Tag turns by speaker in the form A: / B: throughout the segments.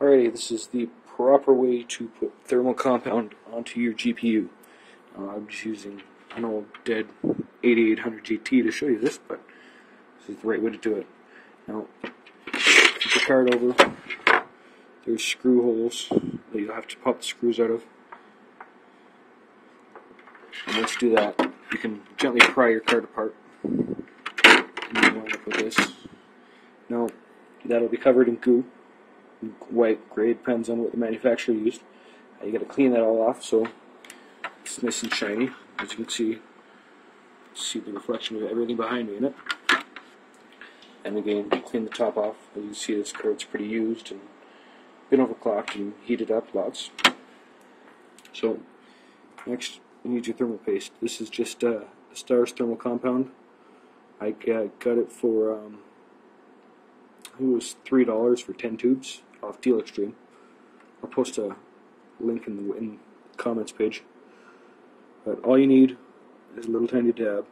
A: Alrighty, this is the proper way to put thermal compound onto your GPU. Uh, I'm just using an old dead 8800 GT to show you this, but this is the right way to do it. Now, flip the card over. There's screw holes that you'll have to pop the screws out of. And once you do that, you can gently pry your card apart. And you up with this. Now, that'll be covered in goo white, gray, depends on what the manufacturer used. Uh, you got to clean that all off so it's nice and shiny. As you can see, see the reflection of everything behind me in it. And again, clean the top off. As you can see, this card's pretty used and been overclocked and heated up lots. So, next, you need your thermal paste. This is just uh, a Stars thermal compound. I got it for um, it was three dollars for ten tubes off Deal Extreme. I'll post a link in the, in the comments page. But all you need is a little tiny dab.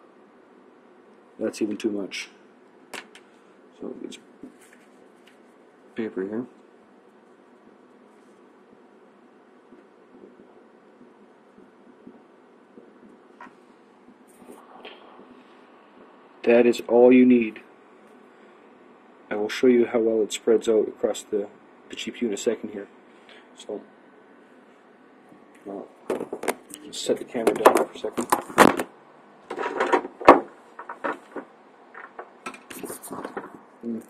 A: That's even too much. So it's paper here. That is all you need. I will show you how well it spreads out across the, the GPU in a second here. So, uh, set the camera down for a second. And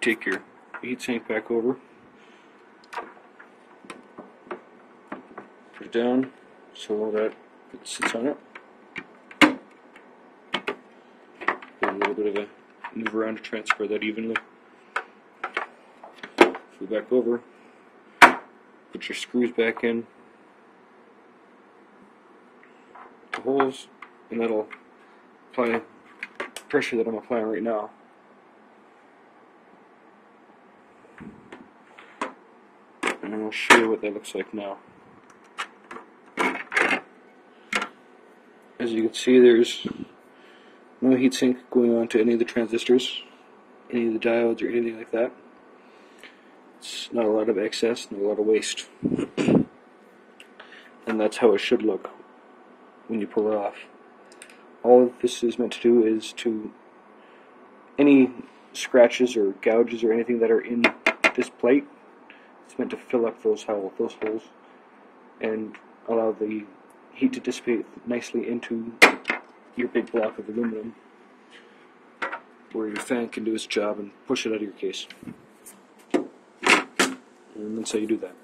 A: take your heatsink back over. Put it down so that it sits on it. a little bit of a move around to transfer that evenly. Flip back over, put your screws back in, the holes, and that'll apply pressure that I'm applying right now. And I'll show you what that looks like now. As you can see, there's no heatsink going on to any of the transistors, any of the diodes, or anything like that. It's not a lot of excess, not a lot of waste. and that's how it should look when you pull it off. All this is meant to do is to any scratches or gouges or anything that are in this plate. It's meant to fill up those hole, those holes and allow the heat to dissipate nicely into your big block of aluminum where your fan can do its job and push it out of your case. And how you do that.